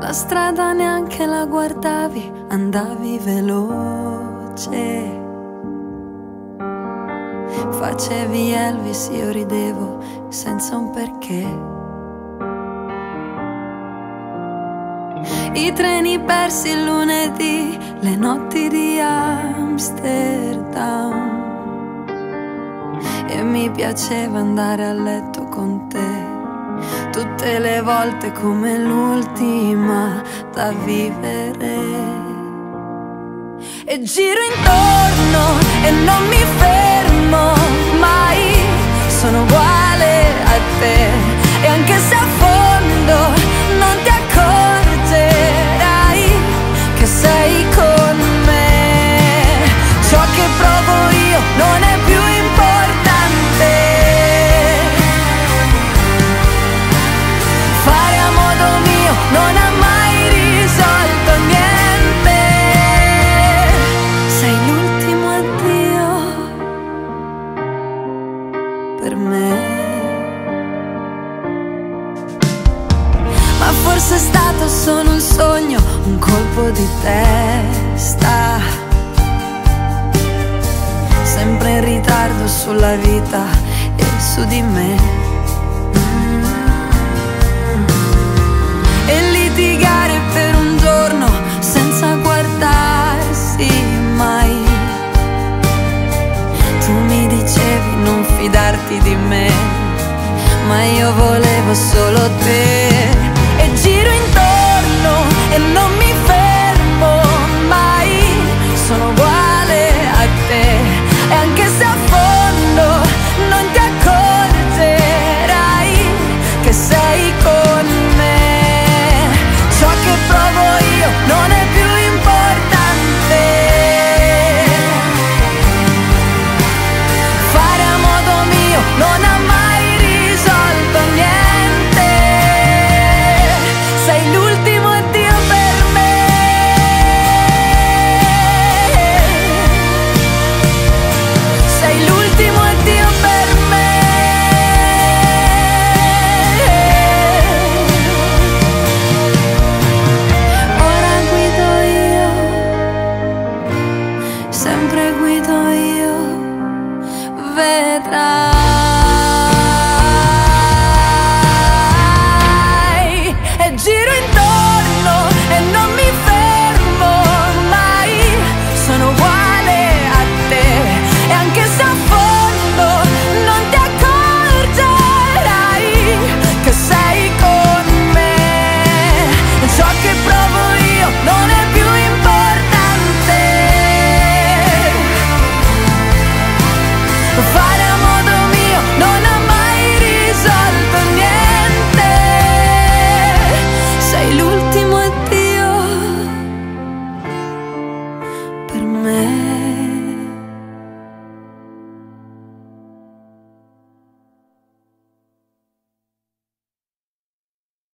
La strada neanche la guardavi, andavi veloce. Facevi Elvis, io ridevo senza un perché. I treni persi il lunedì, le notti di Amsterdam. E mi piaceva andare a letto con te, tutte le volte come l'ultima da vivere. E giro intorno e non mi fermo forse è stato solo un sogno, un colpo di testa. Sempre in ritardo sulla vita e su di me. E litigare per un giorno senza guardarsi mai. Tu mi dicevi non fidarti di me, ma io volevo solo te. Sempre guido io. Vedrai